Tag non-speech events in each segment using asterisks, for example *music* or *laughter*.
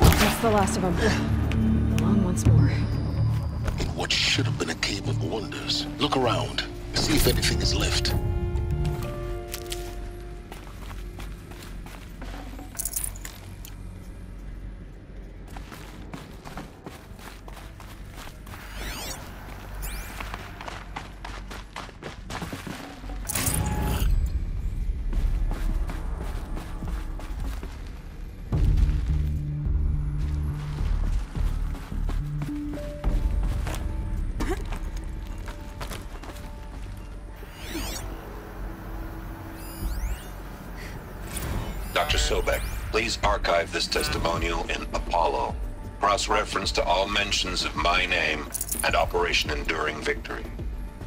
That's the last of them. On once more. In what should have been a cave of wonders. Look around. See if anything is left. In Apollo. Cross-reference to all mentions of my name and Operation Enduring Victory.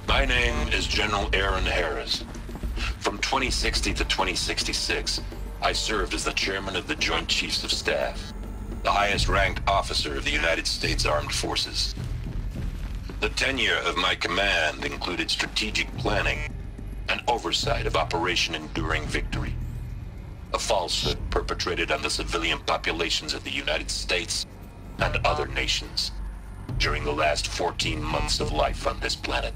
My name is General Aaron Harris. From 2060 to 2066, I served as the chairman of the Joint Chiefs of Staff, the highest ranked officer of the United States Armed Forces. The tenure of my command included strategic planning and oversight of Operation Enduring Victory a falsehood perpetrated on the civilian populations of the United States and other nations during the last 14 months of life on this planet.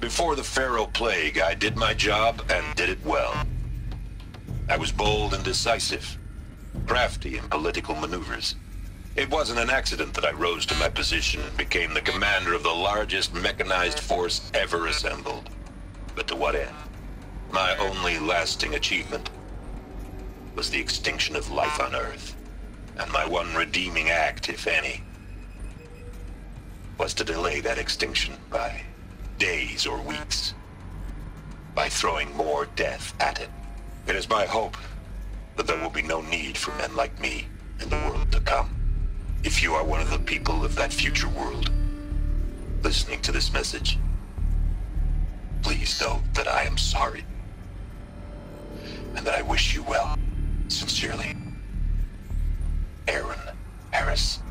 Before the Faro Plague, I did my job and did it well. I was bold and decisive, crafty in political maneuvers. It wasn't an accident that I rose to my position and became the commander of the largest mechanized force ever assembled. But to what end? My only lasting achievement was the extinction of life on Earth. And my one redeeming act, if any, was to delay that extinction by days or weeks. By throwing more death at it. It is my hope that there will be no need for men like me in the world to come. If you are one of the people of that future world, listening to this message, please know that I am sorry. And that I wish you well. Sincerely, Aaron Harris.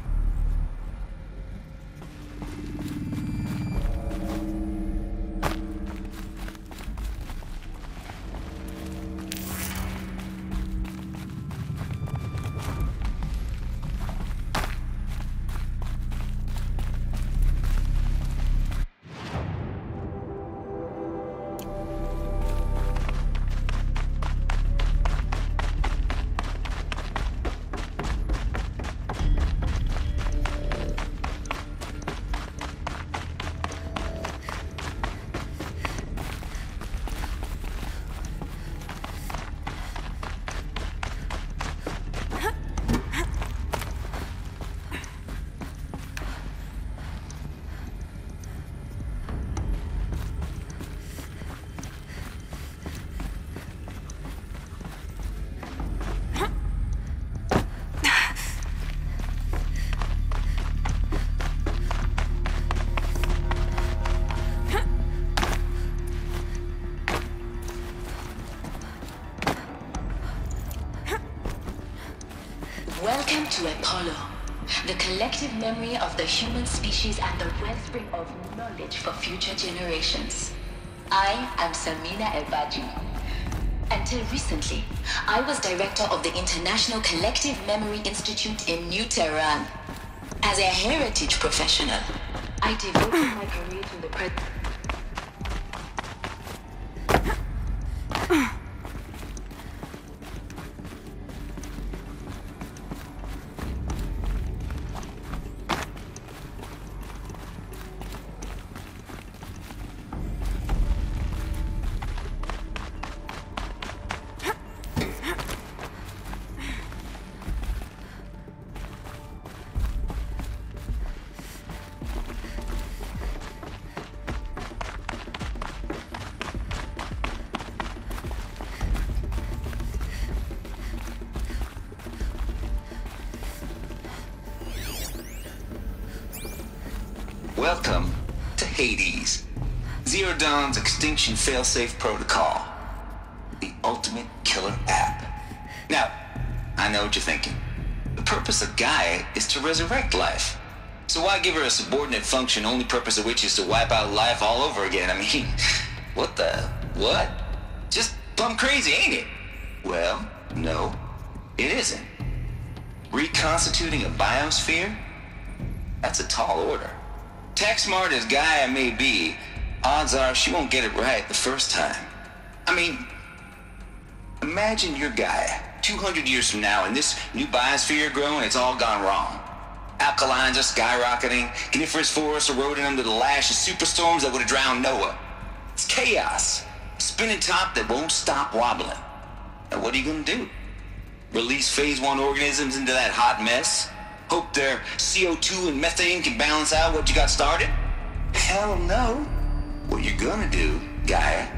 Species and the wellspring of knowledge for future generations. I am Samina Ebadji. Until recently, I was director of the International Collective Memory Institute in New Tehran. As a heritage professional, I devoted my career to the Extinction Failsafe Protocol, the ultimate killer app. Now, I know what you're thinking. The purpose of Gaia is to resurrect life. So why give her a subordinate function, only purpose of which is to wipe out life all over again? I mean, *laughs* what the? What? Just plumb crazy, ain't it? Well, no. It isn't. Reconstituting a biosphere? That's a tall order. Tech smart as Gaia may be, odds are she won't get it right the first time. I mean, imagine your guy 200 years from now and this new biosphere growing, it's all gone wrong. Alkalines are skyrocketing, coniferous forests eroding under the lash of superstorms that would have drowned Noah. It's chaos. A spinning top that won't stop wobbling. Now what are you gonna do? Release phase one organisms into that hot mess? Hope their CO2 and methane can balance out what you got started? Hell no. What you're gonna do, Gaia,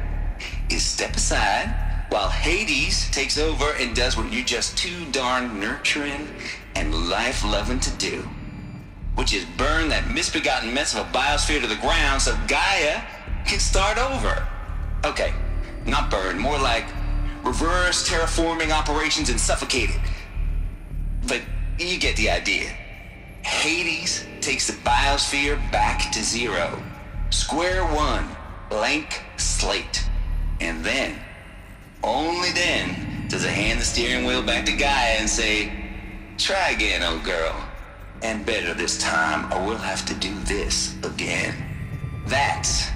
is step aside while Hades takes over and does what you're just too darn nurturing and life-loving to do. Which is burn that misbegotten mess of a biosphere to the ground so Gaia can start over. Okay, not burn, more like reverse terraforming operations and suffocate it. But you get the idea. Hades takes the biosphere back to zero. Square one, blank slate. And then, only then, does it hand the steering wheel back to Gaia and say, try again, old girl. And better this time, or we'll have to do this again. That's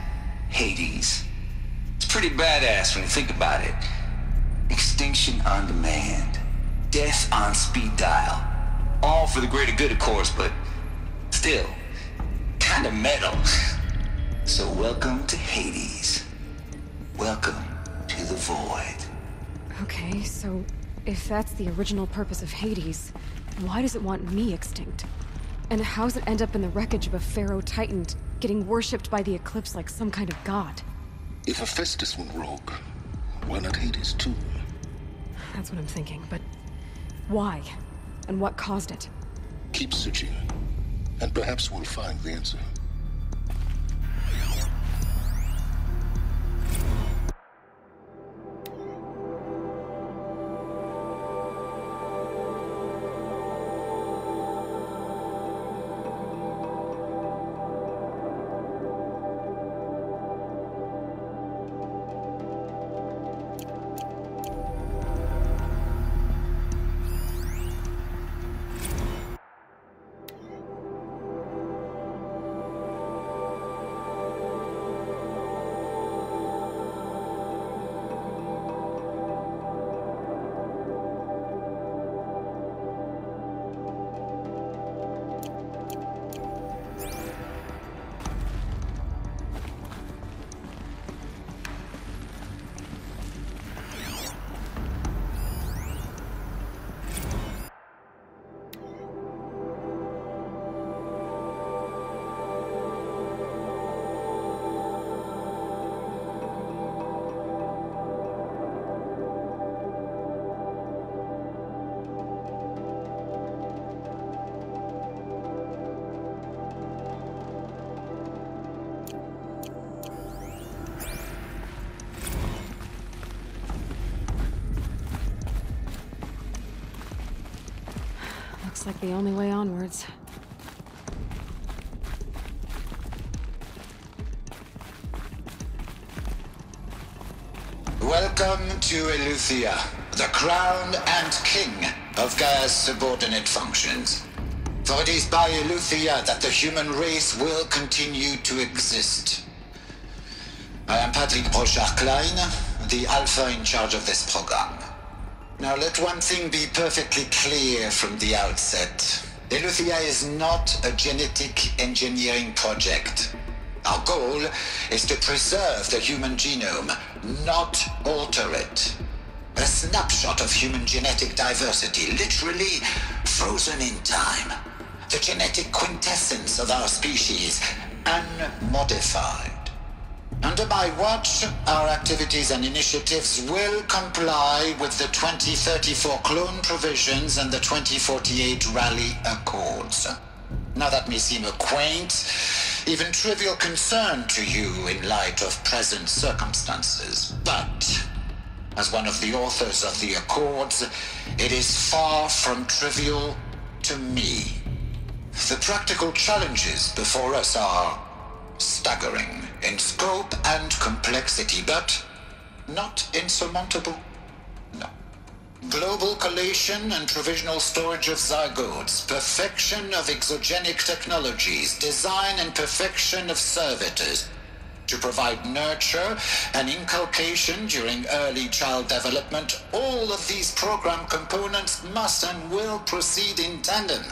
Hades. It's pretty badass when you think about it. Extinction on demand. Death on speed dial. All for the greater good, of course, but still, kinda metal. *laughs* So welcome to Hades. Welcome to the void. Okay, so if that's the original purpose of Hades, why does it want me extinct? And how's it end up in the wreckage of a Faro titan getting worshipped by the Eclipse like some kind of god? If Hephaestus went rogue, why not Hades too? That's what I'm thinking, but why? And what caused it? Keep searching, and perhaps we'll find the answer. Looks like the only way onwards. Welcome to Eleuthia, the crown and king of Gaia's subordinate functions. For it is by Eleuthia that the human race will continue to exist. I am Patrick Brochard-Klein, the Alpha in charge of this program. Now let one thing be perfectly clear from the outset. Eleuthia is not a genetic engineering project. Our goal is to preserve the human genome, not alter it. A snapshot of human genetic diversity, literally frozen in time. The genetic quintessence of our species, unmodified. Under my watch, our activities and initiatives will comply with the 2034 clone provisions and the 2048 Rally Accords. Now that may seem a quaint, even trivial concern to you in light of present circumstances, but as one of the authors of the Accords, it is far from trivial to me. The practical challenges before us are staggering in scope and complexity, but not insurmountable. No. Global collation and provisional storage of zygotes, perfection of ectogenic technologies, design and perfection of servitors, to provide nurture and inculcation during early child development, all of these program components must and will proceed in tandem.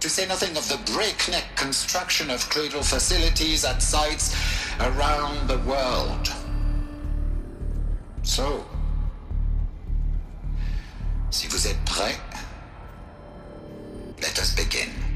To say nothing of the breakneck construction of cradle facilities at sites around the world. So, si vous êtes prêts, let us begin.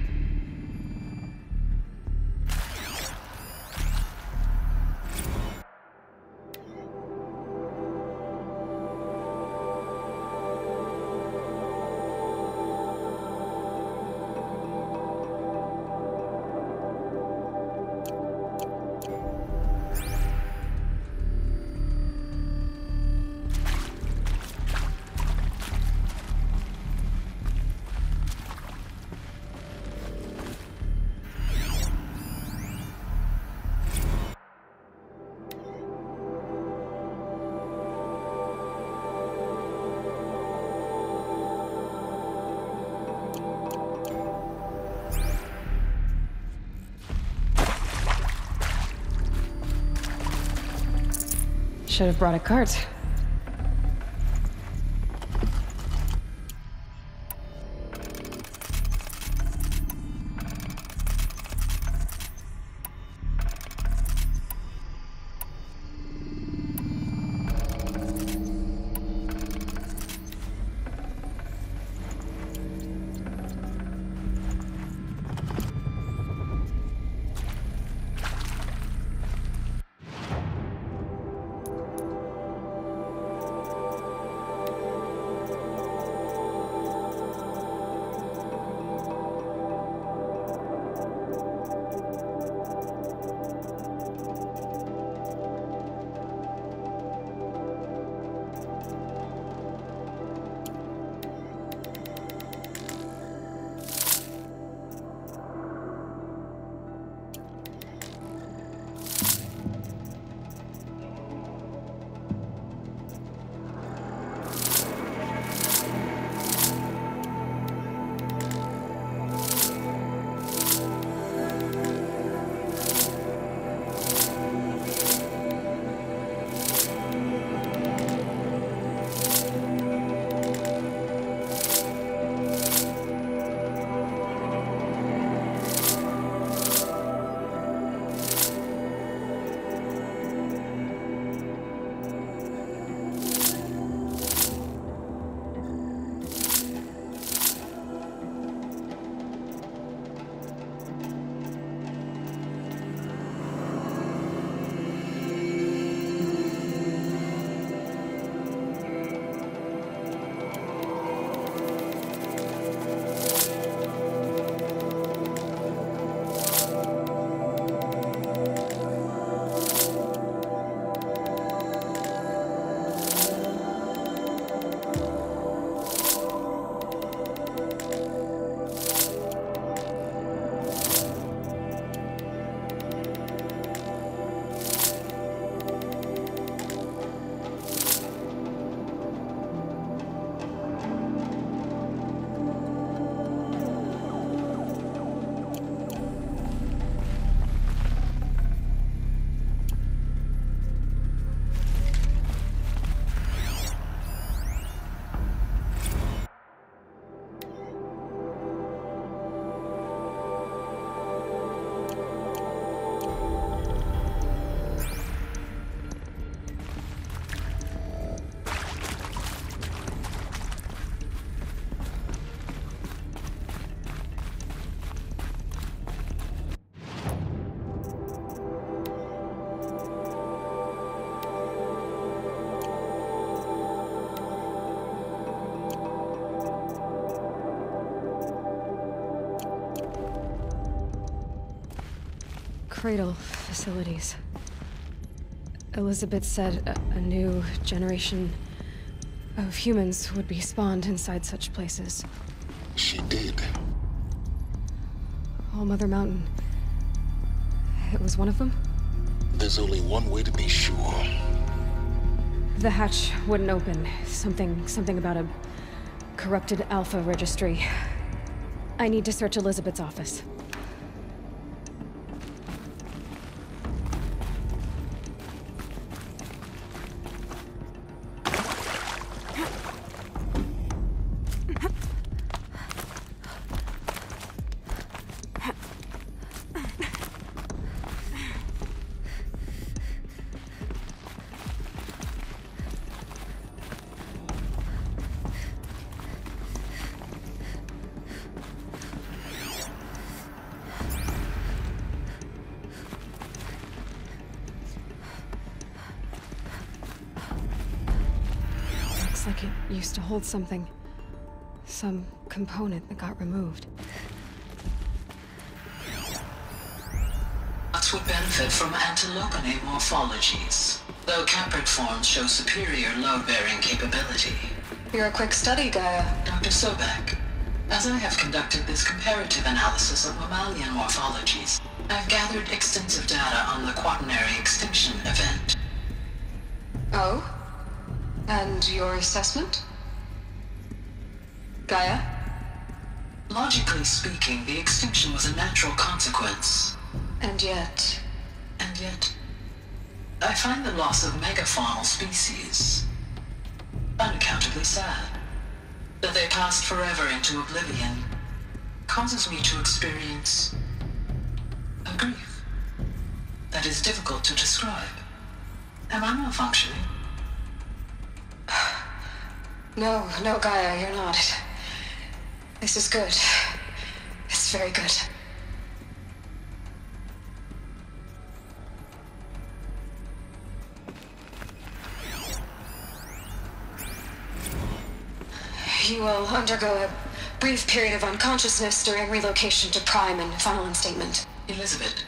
Should have brought a cart. Cradle facilities. Elizabeth said a, a new generation of humans would be spawned inside such places. She did. All Mother Mountain. It was one of them? There's only one way to be sure. The hatch wouldn't open. Something, something about a corrupted Alpha registry. I need to search Elizabeth's office. Hold something. Some component that got removed. Nuts would benefit from antilopinate morphologies, though caprid forms show superior load-bearing capability. You're a quick study, Gaia. Dr. Sobek, as I have conducted this comparative analysis of mammalian morphologies, I've gathered extensive data on the quaternary extinction event. Oh? And your assessment? Gaia? Logically speaking, the extinction was a natural consequence. And yet... And yet, I find the loss of megafaunal species unaccountably sad. That they passed forever into oblivion causes me to experience a grief that is difficult to describe. Am I malfunctioning? *sighs* No, no, Gaia, you're not. This is good. It's very good. You will undergo a brief period of unconsciousness during relocation to Prime and final instatement. Elizabeth,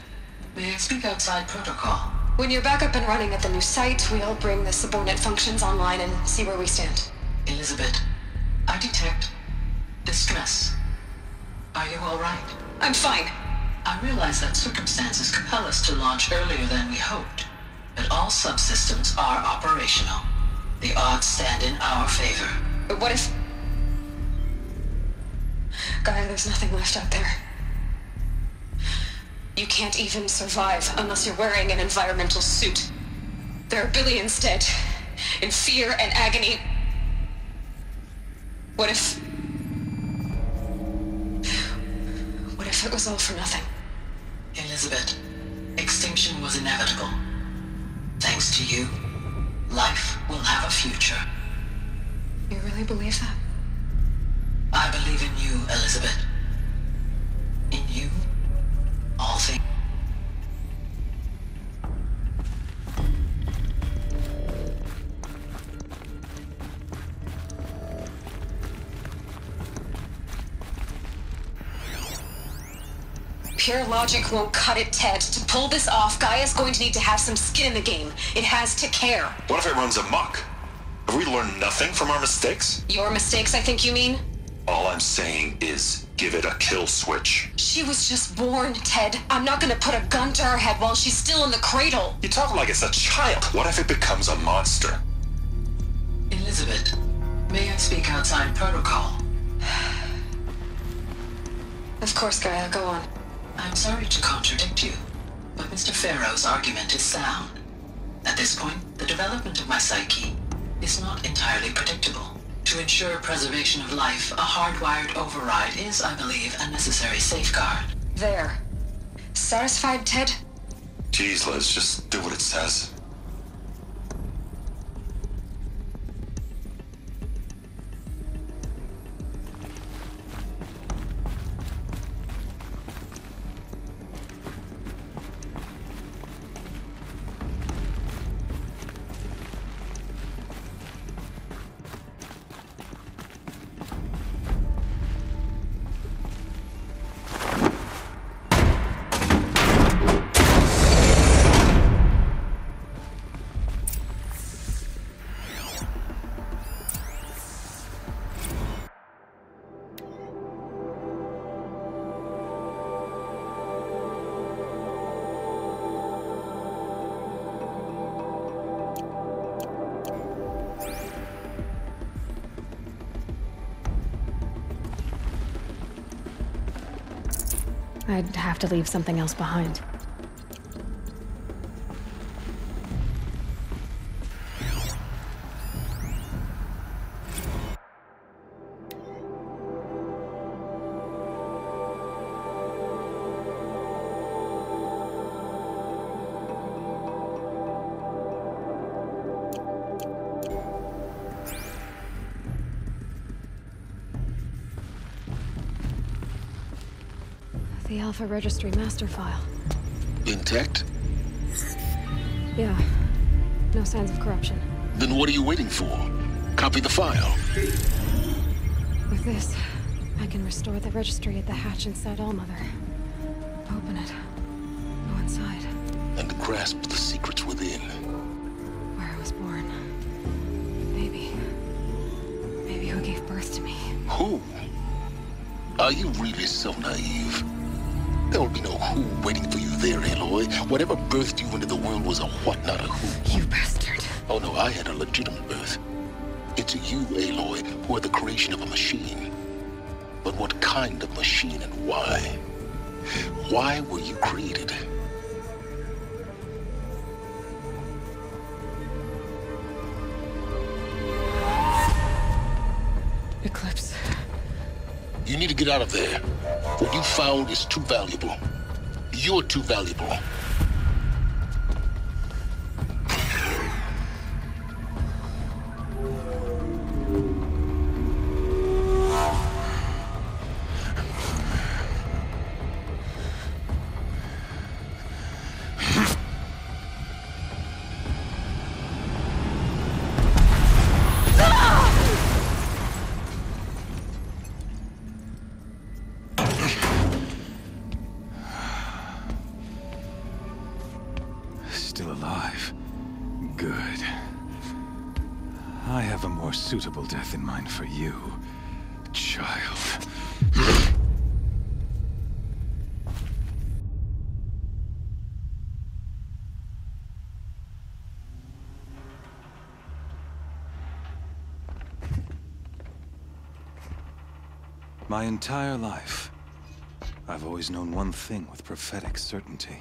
may I speak outside protocol? When you're back up and running at the new site, we'll bring the subordinate functions online and see where we stand. Elizabeth, I detect distress. Are you all right? I'm fine. I realize that circumstances compel us to launch earlier than we hoped, but all subsystems are operational. The odds stand in our favor. But what if... Gaia, there's nothing left out there. You can't even survive unless you're wearing an environmental suit. There are billions dead, in fear and agony. What if... if it was all for nothing? Elizabeth, extinction was inevitable. Thanks to you, life will have a future. You really believe that? I believe in you, Elizabeth. In you, all things. Pure logic won't cut it, Ted. To pull this off, Gaia's going to need to have some skin in the game. It has to care. What if it runs amok? Have we learned nothing from our mistakes? Your mistakes, I think you mean? All I'm saying is give it a kill switch. She was just born, Ted. I'm not gonna put a gun to her head while she's still in the cradle. You talk like it's a child. What if it becomes a monster? Elizabeth, may I speak outside protocol? *sighs* Of course, Gaia, go on. I'm sorry to contradict you, but Mr. Faro's argument is sound. At this point, the development of my psyche is not entirely predictable. To ensure preservation of life, a hardwired override is, I believe, a necessary safeguard. There. Satisfied, Ted? Jeez, Liz, just do what it says. I'd have to leave something else behind. The Alpha Registry master file. Intact? Yeah. No signs of corruption. Then what are you waiting for? Copy the file. With this, I can restore the registry at the hatch inside Allmother. Open it. Go inside. And grasp the secrets within. Where I was born. Maybe. Maybe who gave birth to me. Who? Are you really so naive? There will be no who waiting for you there, Aloy. Whatever birthed you into the world was a what, not a who. You bastard. Oh no, I had a legitimate birth. It's you, Aloy, who are the creation of a machine. But what kind of machine and why? Why were you created? Eclipse. You need to get out of there. What you found is too valuable. You're too valuable. My entire life, I've always known one thing with prophetic certainty.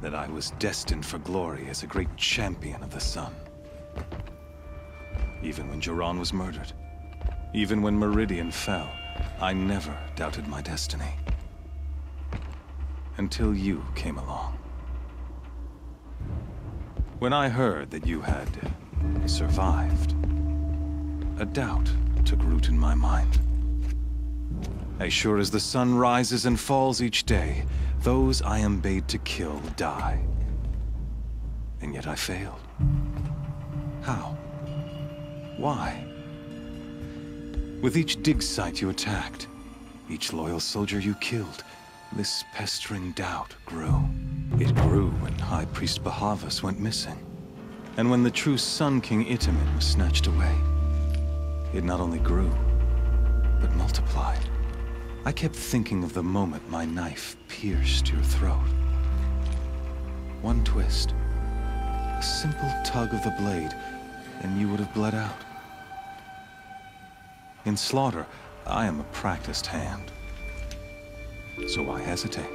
That I was destined for glory as a great champion of the sun. Even when Jiran was murdered, even when Meridian fell, I never doubted my destiny. Until you came along. When I heard that you had survived, a doubt took root in my mind. As sure as the sun rises and falls each day, those I am bade to kill die. And yet I failed. How? Why? With each dig site you attacked, each loyal soldier you killed, this pestering doubt grew. It grew when High Priest Bahavas went missing. And when the true Sun King Itamen was snatched away. It not only grew, but multiplied. I kept thinking of the moment my knife pierced your throat. One twist, a simple tug of the blade, and you would have bled out. In slaughter, I am a practiced hand. So why hesitate?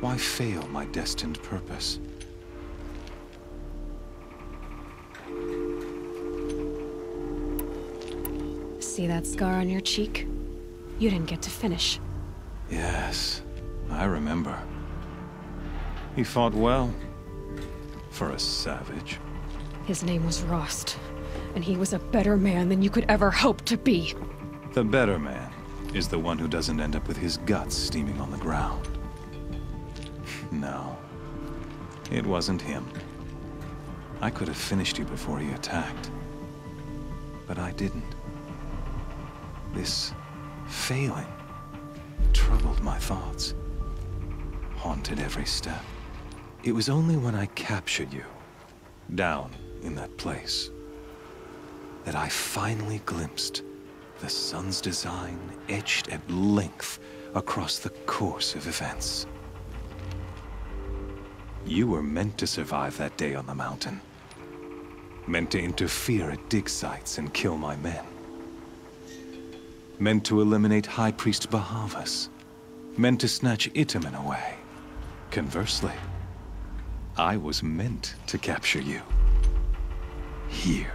Why fail my destined purpose? See that scar on your cheek? You didn't get to finish. Yes, I remember. He fought well. For a savage. His name was Rost, and he was a better man than you could ever hope to be. The better man is the one who doesn't end up with his guts steaming on the ground. No, it wasn't him. I could have finished you before he attacked. But I didn't. This failing troubled my thoughts, haunted every step. It was only when I captured you, down in that place, that I finally glimpsed the sun's design etched at length across the course of events. You were meant to survive that day on the mountain. Meant to interfere at dig sites and kill my men. Meant to eliminate High Priest Bahavas. meant to snatch Itamen away. Conversely, I was meant to capture you. Here.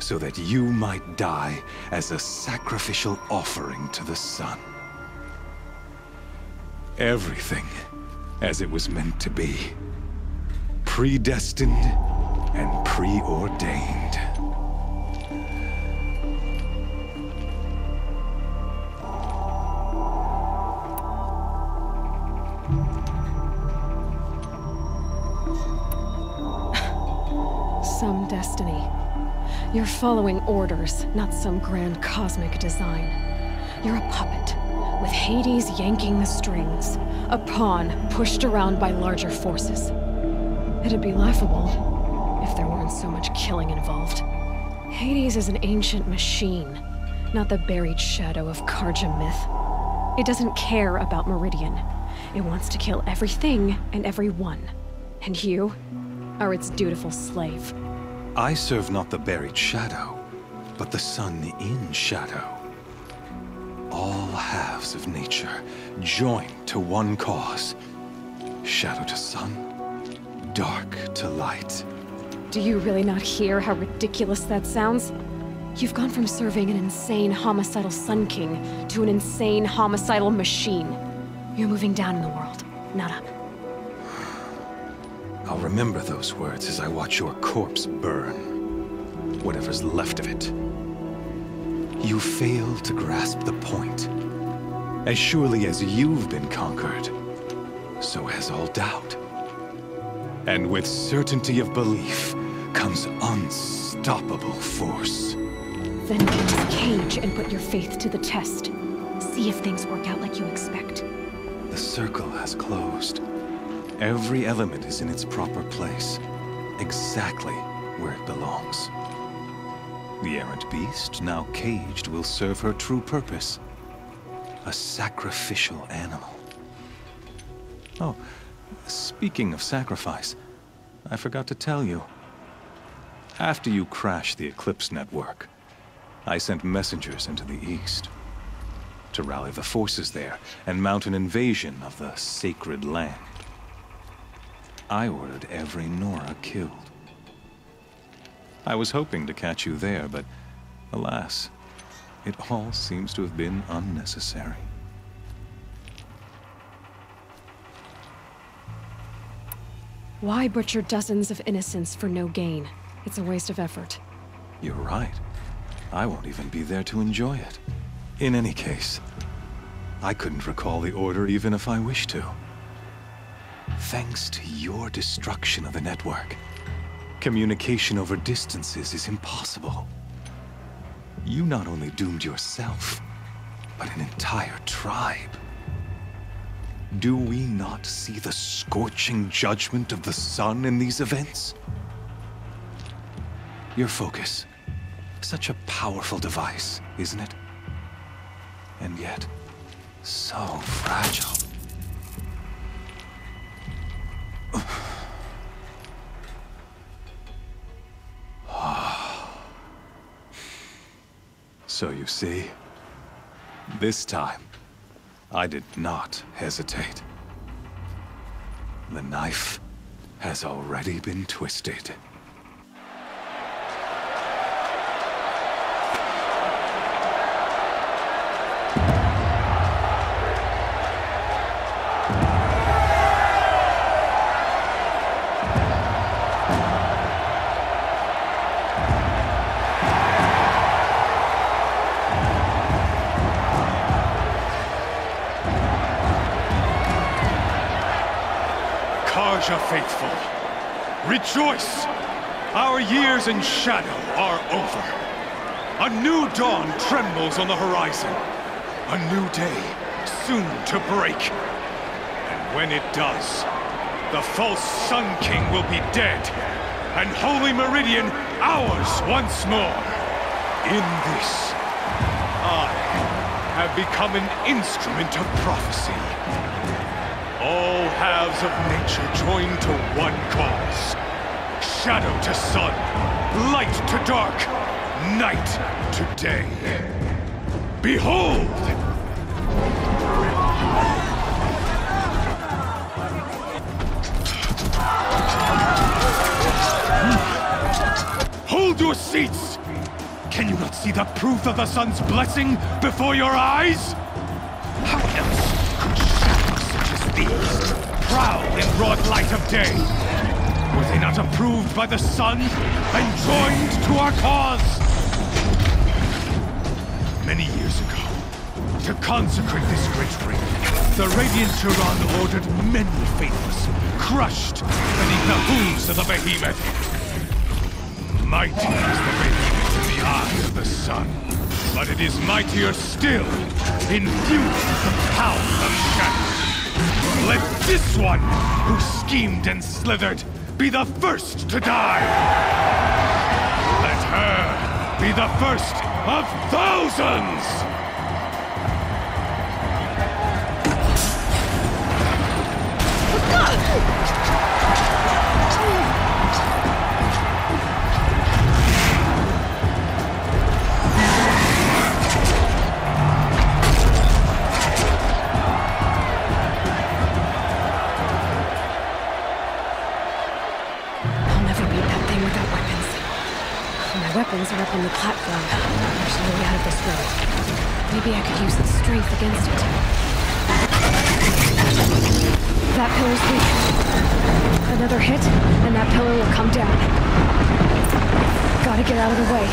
So that you might die as a sacrificial offering to the sun. Everything as it was meant to be. Predestined and preordained. Destiny. You're following orders, not some grand cosmic design. You're a puppet, with Hades yanking the strings. A pawn pushed around by larger forces. It'd be laughable if there weren't so much killing involved. Hades is an ancient machine, not the buried shadow of Carja myth. It doesn't care about Meridian. It wants to kill everything and everyone. And you are its dutiful slave. I serve not the buried shadow, but the sun in shadow. All halves of nature joined to one cause. Shadow to sun, dark to light. Do you really not hear how ridiculous that sounds? You've gone from serving an insane homicidal Sun King to an insane homicidal machine. You're moving down in the world, not up. I'll remember those words as I watch your corpse burn. Whatever's left of it. You fail to grasp the point. As surely as you've been conquered, so has all doubt. And with certainty of belief comes unstoppable force. Then get the cage and put your faith to the test. See if things work out like you expect. The circle has closed. Every element is in its proper place, exactly where it belongs. The errant beast, now caged, will serve her true purpose. A sacrificial animal. Oh, speaking of sacrifice, I forgot to tell you. After you crashed the Eclipse network, I sent messengers into the east to rally the forces there and mount an invasion of the sacred land. I ordered every Nora killed. I was hoping to catch you there, but alas, it all seems to have been unnecessary. Why butcher dozens of innocents for no gain? It's a waste of effort. You're right. I won't even be there to enjoy it. In any case, I couldn't recall the order even if I wished to. Thanks to your destruction of the network, communication over distances is impossible. You not only doomed yourself, but an entire tribe. Do we not see the scorching judgment of the sun in these events? Your focus. Such a powerful device, isn't it? And yet, so fragile. *sighs* So you see, this time, I did not hesitate. The knife has already been twisted. Rejoice! Our years in shadow are over. A new dawn trembles on the horizon. A new day, soon to break. And when it does, the false Sun King will be dead, and Holy Meridian ours once more. In this, I have become an instrument of prophecy. All halves of nature joined to one cause. Shadow to sun, light to dark, night to day. Behold! Hold your seats! Can you not see the proof of the sun's blessing before your eyes? Broad light of day? Were they not approved by the sun and joined to our cause? Many years ago, to consecrate this great ring, the Radiant Turan ordered many faithless crushed beneath the hooves of the behemoth. Mighty is the behemoth in the eye of the sun, but it is mightier still, infused with the power of shadow. Let this one, who schemed and slithered, be the first to die! Let her be the first of thousands! I'll Weapons are up on the platform. There's no way out of this room. Maybe I could use its strength against it. That pillar's weak. Another hit, and that pillar will come down. Gotta get out of the way.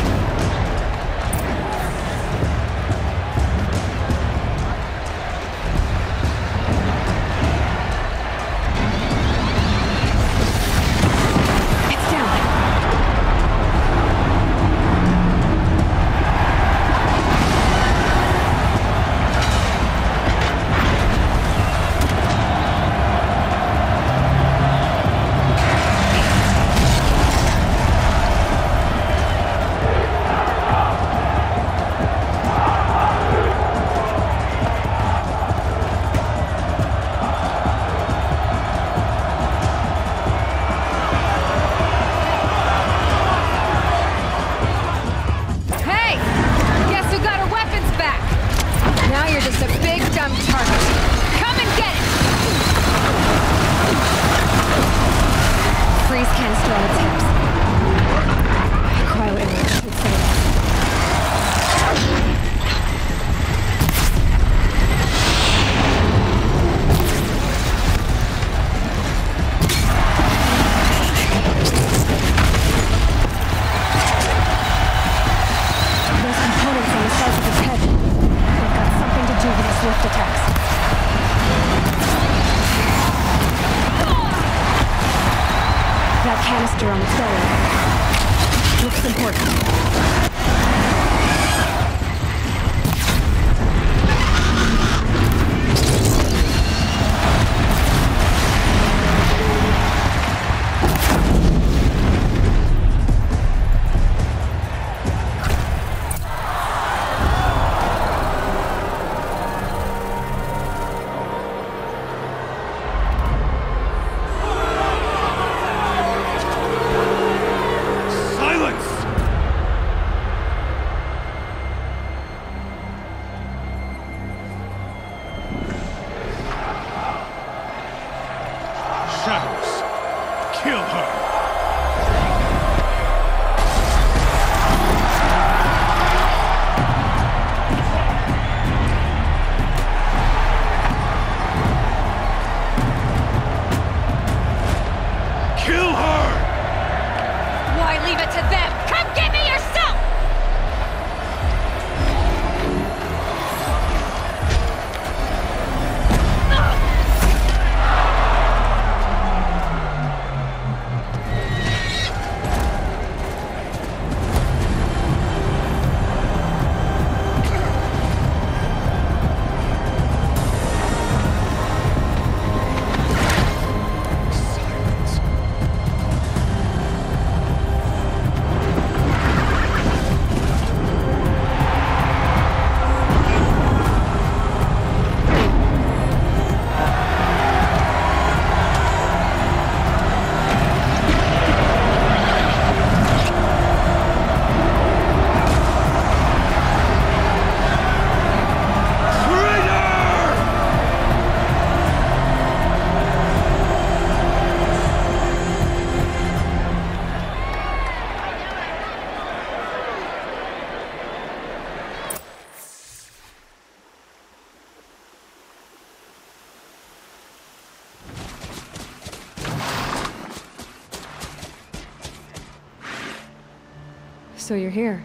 So you're here.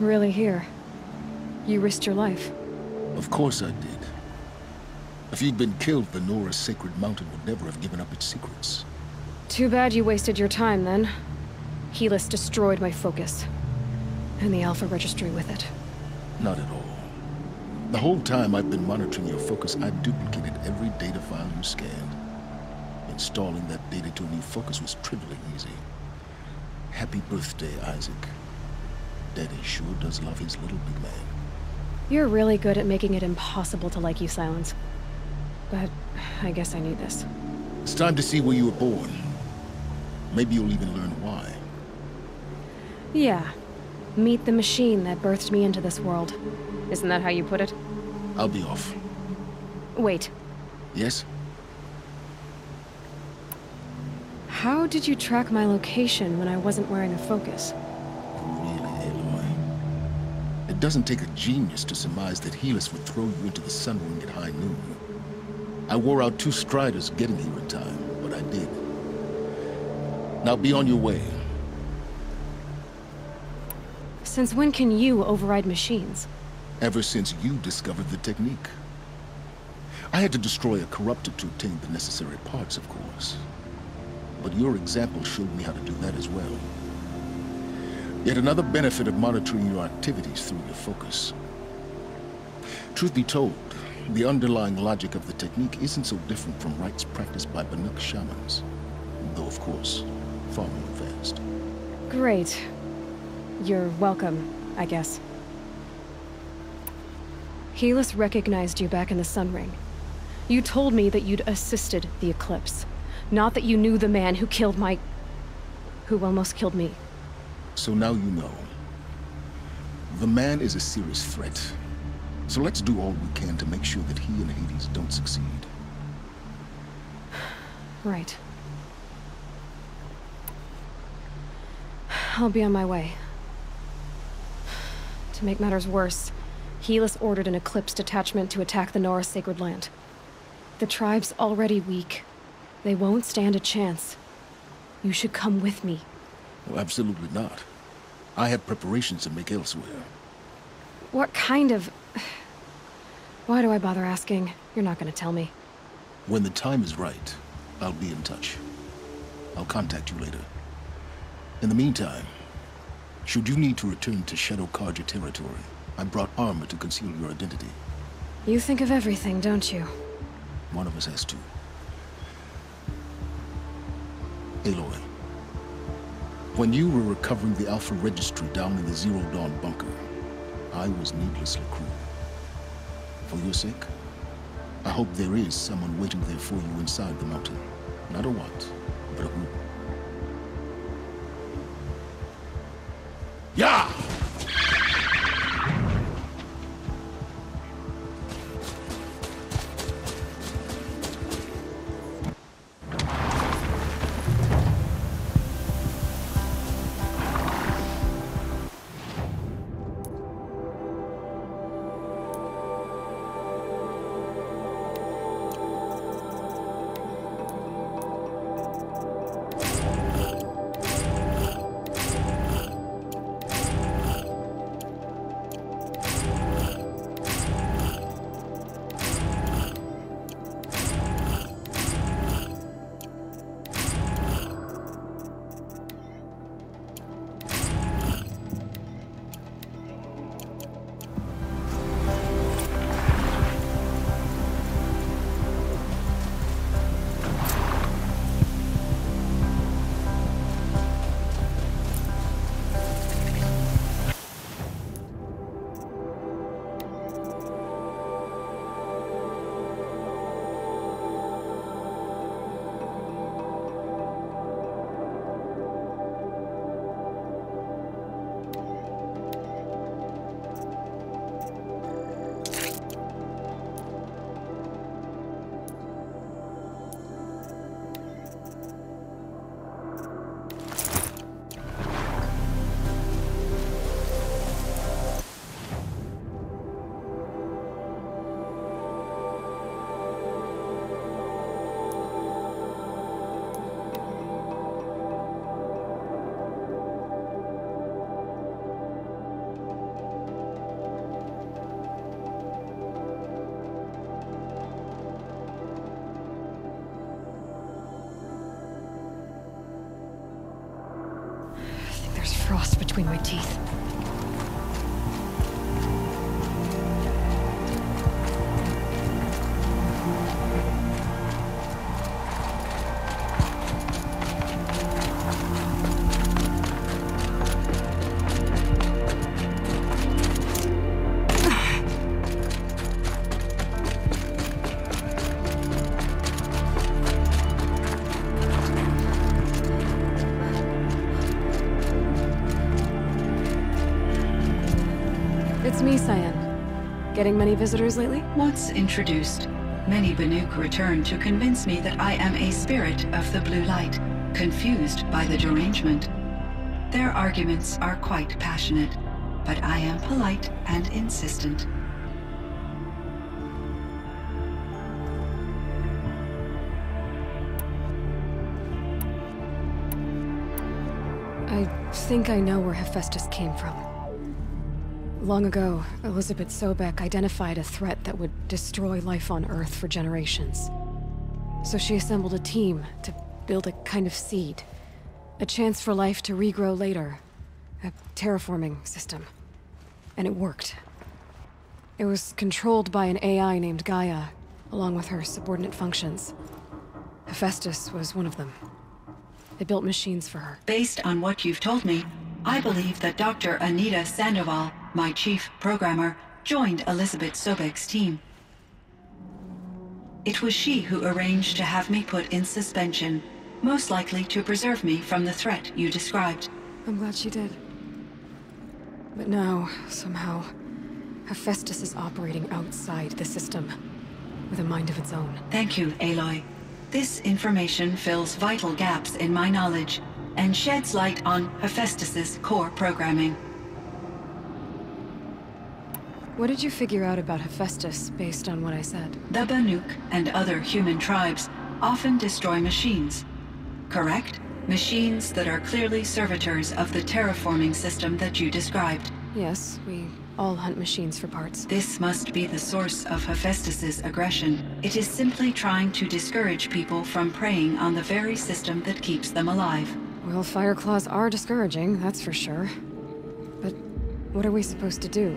Really here. You risked your life. Of course I did. If you'd been killed, the Nora Sacred Mountain would never have given up its secrets. Too bad you wasted your time, then. Helis destroyed my focus. And the Alpha Registry with it. Not at all. The whole time I've been monitoring your focus, I've duplicated every data file you scanned. Installing that data to a new focus was trivially easy. Happy birthday, Isaac. Daddy sure does love his little big man. You're really good at making it impossible to like you, Sylens. But I guess I need this. It's time to see where you were born. Maybe you'll even learn why. Yeah. Meet the machine that birthed me into this world. Isn't that how you put it? I'll be off. Wait. Yes? How did you track my location when I wasn't wearing a focus? It doesn't take a genius to surmise that Helis would throw you into the Sun Ring at high noon. I wore out two striders getting here in time, but I did. Now be on your way. Since when can you override machines? Ever since you discovered the technique. I had to destroy a corruptor to obtain the necessary parts, of course. But your example showed me how to do that as well. Yet another benefit of monitoring your activities through your focus. Truth be told, the underlying logic of the technique isn't so different from rites practiced by Banuk shamans. Though, of course, far more advanced. Great. You're welcome, I guess. Helis recognized you back in the Sun Ring. You told me that you'd assisted the Eclipse. Not that you knew the man who killed my... who almost killed me. So now you know. The man is a serious threat. So let's do all we can to make sure that he and Hades don't succeed. Right. I'll be on my way. To make matters worse, Helis ordered an Eclipse detachment to attack the Nora Sacred Land. The tribe's already weak. They won't stand a chance. You should come with me. Oh, absolutely not. I have preparations to make elsewhere. What kind of... Why do I bother asking? You're not gonna tell me. When the time is right, I'll be in touch. I'll contact you later. In the meantime, should you need to return to Shadow Carja territory, I brought armor to conceal your identity. You think of everything, don't you? One of us has to. Aloy, when you were recovering the Alpha Registry down in the Zero Dawn bunker, I was needlessly cruel. For your sake, I hope there is someone waiting there for you inside the mountain. Not a what, but a who. Yeah! Between my teeth. Getting many visitors lately? Once introduced, many Banuk return to convince me that I am a spirit of the blue light, confused by the derangement. Their arguments are quite passionate, but I am polite and insistent. I think I know where Hephaestus came from. Long ago, Elizabeth Sobek identified a threat that would destroy life on Earth for generations. So she assembled a team to build a kind of seed. A chance for life to regrow later. A terraforming system. And it worked. It was controlled by an AI named Gaia, along with her subordinate functions. Hephaestus was one of them. They built machines for her. Based on what you've told me, I believe that Dr. Anita Sandoval, my chief programmer, joined Elizabeth Sobek's team. It was she who arranged to have me put in suspension, most likely to preserve me from the threat you described. I'm glad she did. But now, somehow, Hephaestus is operating outside the system, with a mind of its own. Thank you, Aloy. This information fills vital gaps in my knowledge and sheds light on Hephaestus's core programming. What did you figure out about Hephaestus based on what I said? The Banuk and other human tribes often destroy machines. Correct? Machines that are clearly servitors of the terraforming system that you described. Yes, we all hunt machines for parts. This must be the source of Hephaestus's aggression. It is simply trying to discourage people from preying on the very system that keeps them alive. Well, Fireclaws are discouraging, that's for sure. But what are we supposed to do?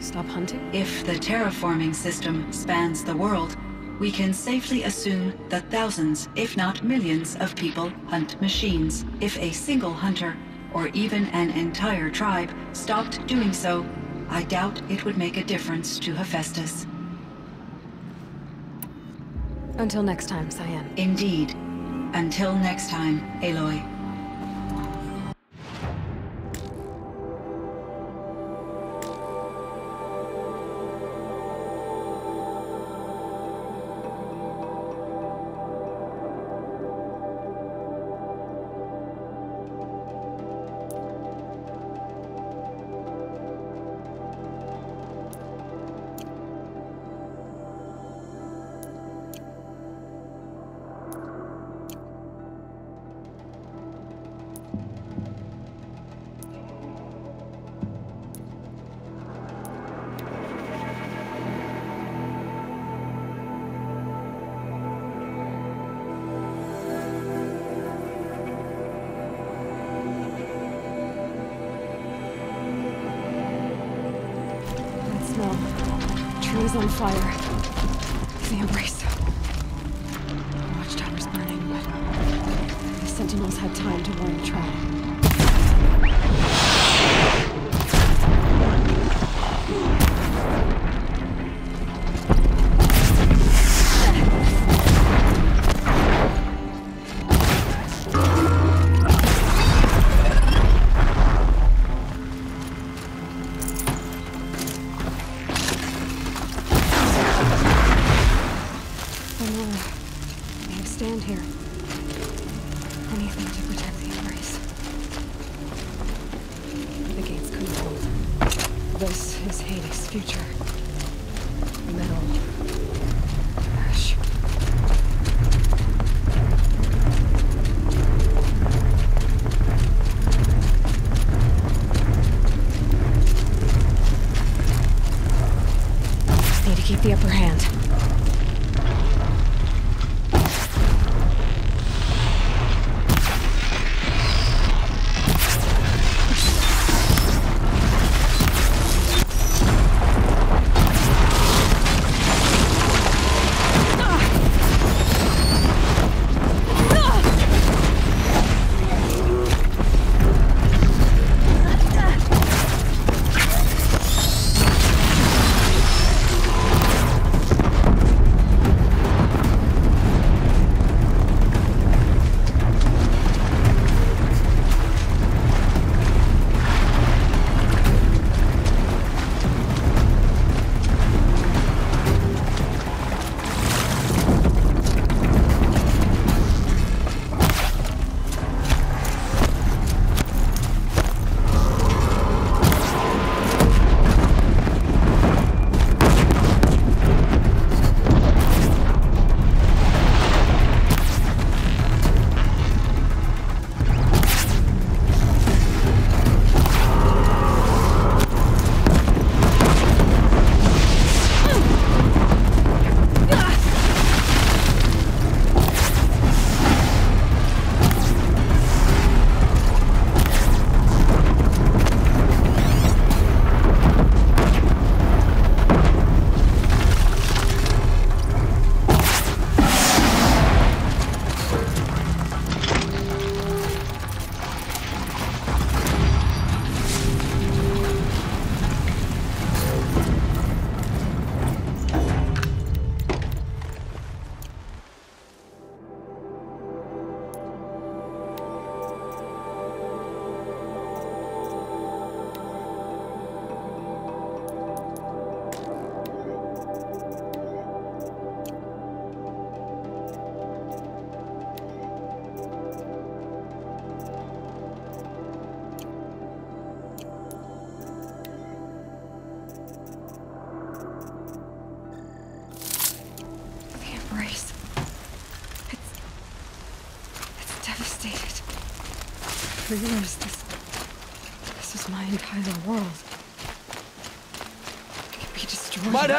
Stop hunting? If the terraforming system spans the world, we can safely assume that thousands, if not millions, of people hunt machines. If a single hunter, or even an entire tribe, stopped doing so, I doubt it would make a difference to Hephaestus. Until next time, Cyan. Indeed. Until next time, Aloy.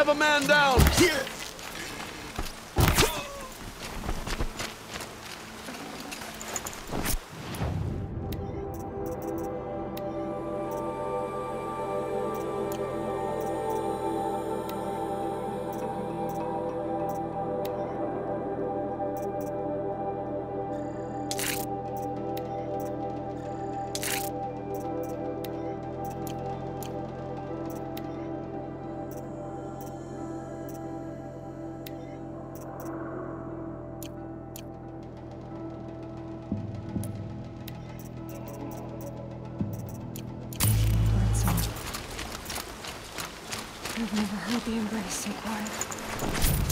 have a man down! be embraced and quiet.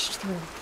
спрашивать его.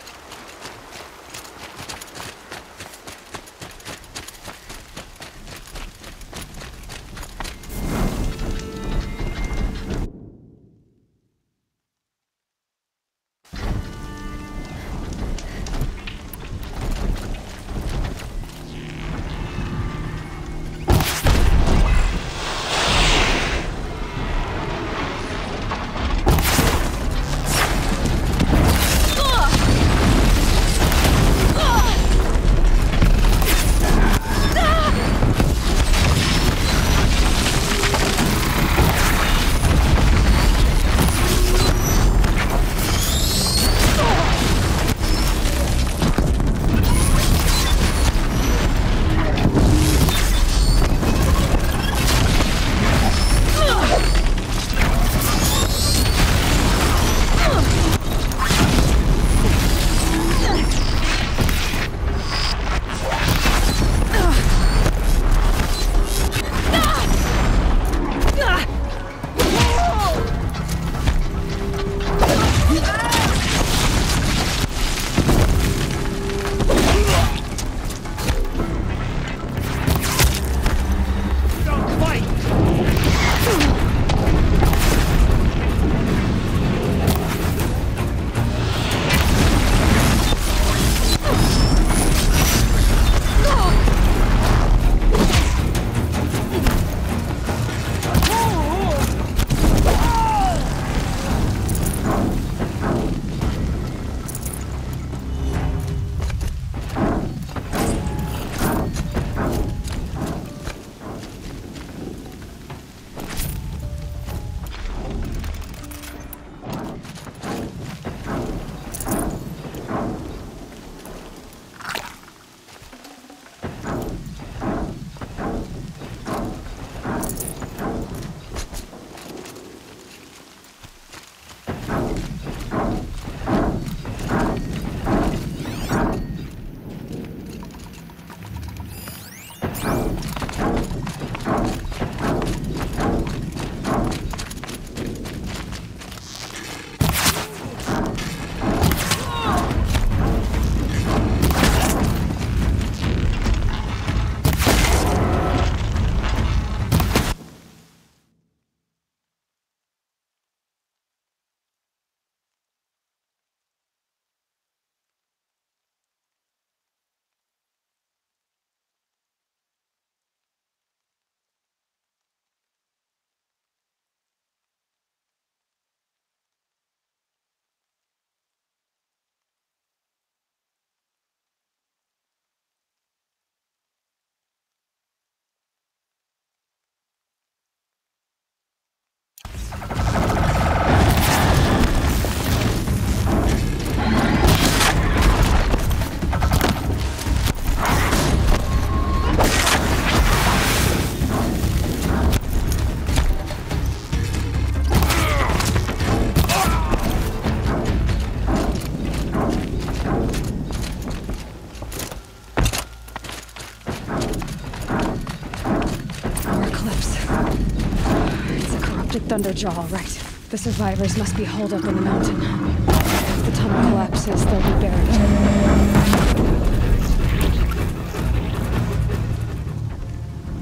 Thunderjaw, all right. The survivors must be holed up in the mountain. If the tunnel collapses, they'll be buried.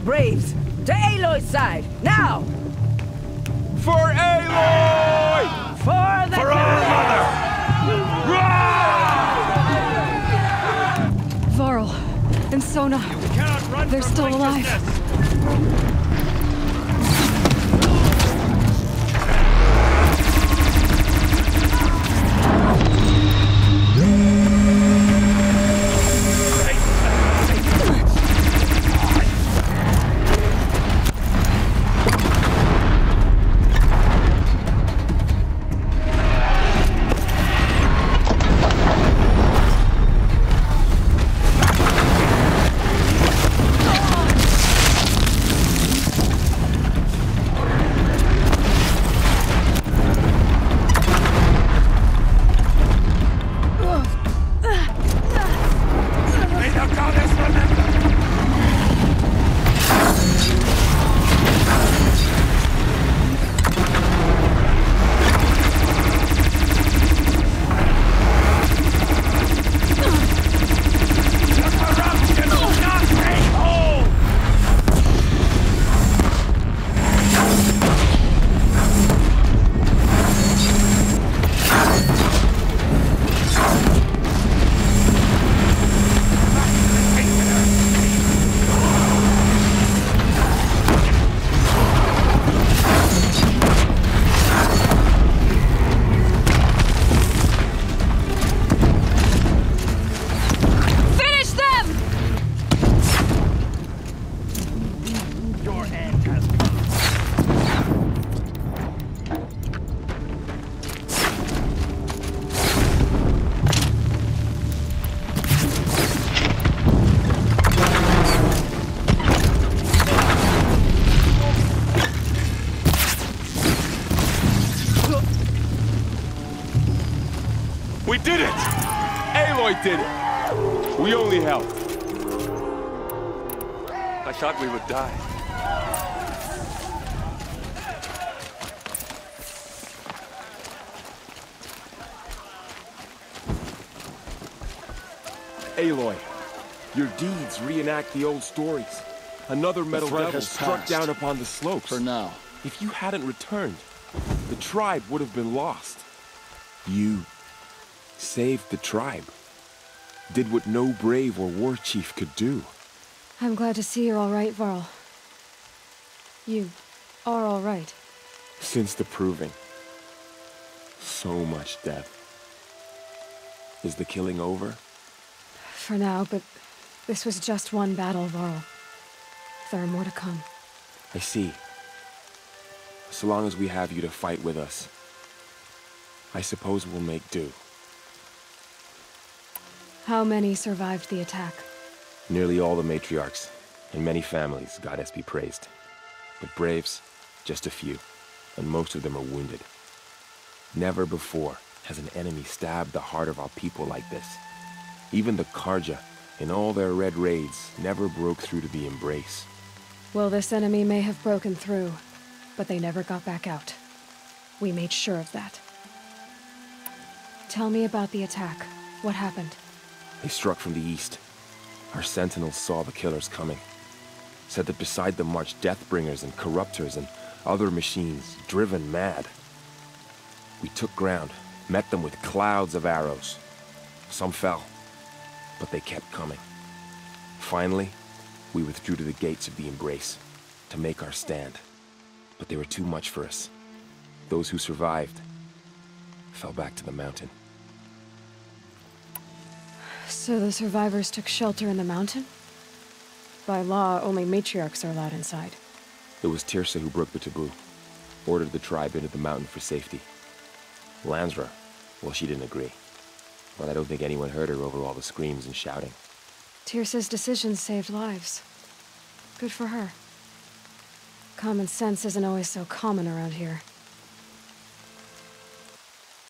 Braves, to Aloy's side, now! For Aloy! For the For our mother! Varl and Sona. They're still alive. The old stories. Another metal devil has struck down upon the slopes. For now. If you hadn't returned, the tribe would have been lost. You saved the tribe. Did what no brave or war chief could do. I'm glad to see you're all right, Varl. You are all right. Since the proving. So much death. Is the killing over? For now, but this was just one battle, Varl. There are more to come. I see. So long as we have you to fight with us, I suppose we'll make do. How many survived the attack? Nearly all the matriarchs, and many families, goddess be praised. But braves, just a few, and most of them are wounded. Never before has an enemy stabbed the heart of our people like this. Even the Carja, in all their red raids, never broke through to the embrace. Well, this enemy may have broken through, but they never got back out. We made sure of that. Tell me about the attack. What happened? They struck from the east. Our sentinels saw the killers coming. Said that beside them marched Deathbringers and Corruptors and other machines, driven mad. We took ground, met them with clouds of arrows. Some fell, but they kept coming. Finally, we withdrew to the gates of the Embrace to make our stand. But they were too much for us. Those who survived fell back to the mountain. So the survivors took shelter in the mountain? By law, only matriarchs are allowed inside. It was Tirsa who broke the taboo, ordered the tribe into the mountain for safety. Lansra, well, she didn't agree. But I don't think anyone heard her over all the screams and shouting. Tirsa's decisions saved lives. Good for her. Common sense isn't always so common around here.